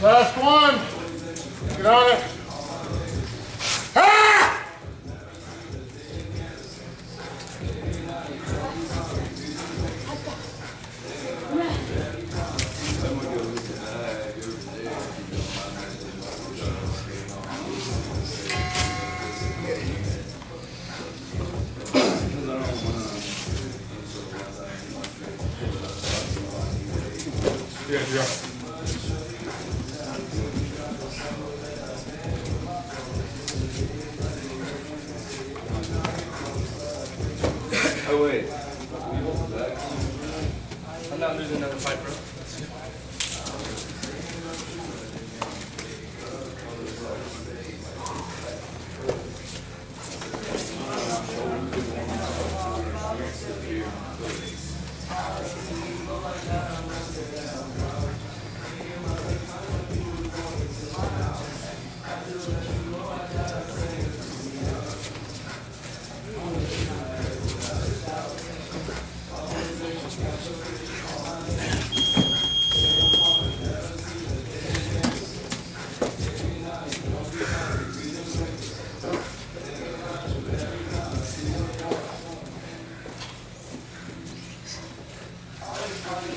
Last one. Get on it. Yeah, yeah. Oh wait. Rest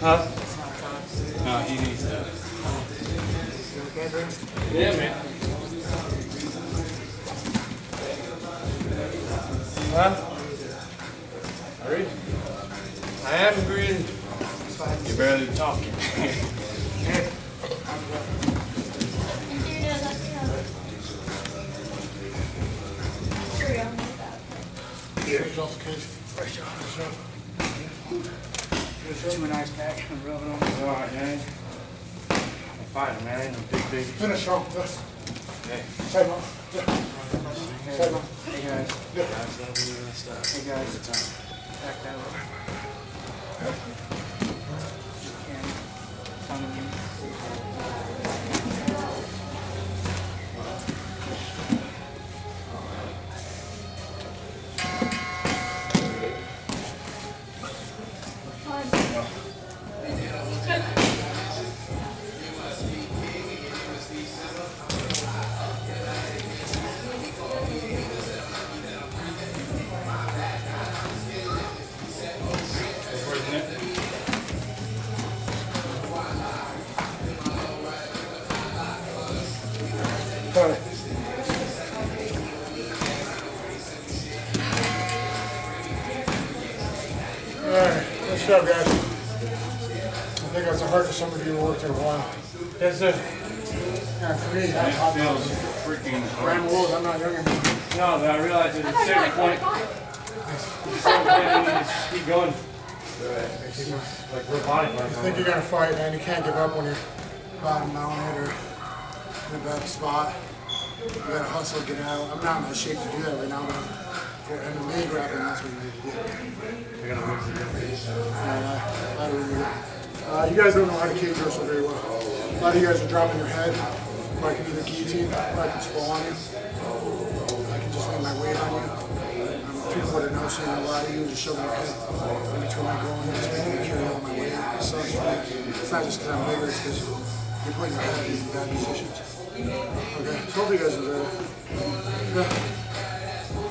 Huh? No, he needs that. Yeah, man. Huh? Ready? I am green. You're barely talking. Off the case. Fresh off. Two an ice pack and rub it on. All right, man. I'm fighting, man. I'm big, big. Finish strong. Yeah. Hey, Side mount. Yeah. Side mount. Hey guys, guys, don't be messed up. hey guys, back that up. All right, let's go, guys. I think that's a hard for some of you who worked in a while. Yes, sir. Yeah, for me, that's hot Feels dogs. freaking Grand hard. World, I'm not young anymore. No, but I realize at a certain point, at a certain you just keep going. Like we're body You think you're gonna fight, man, you can't give up when you're bottom mounted or in a bad spot. You gotta hustle, get out. I'm not in that shape to do that right now, MMA grappling, that's what you need to do. The I don't uh, you guys don't know how to cage wrestle very well. A lot of you guys are dropping your head, or I can either guillotine, or I can sprawl on you. I can just lay my weight on you. Are no saying a lot of you just shove your head in between my groin, just making me carry all my weight. It sucks me. It's not just because I'm bigger, it's because you're putting your head in bad positions. Okay, so hope you guys enjoy it. Yeah.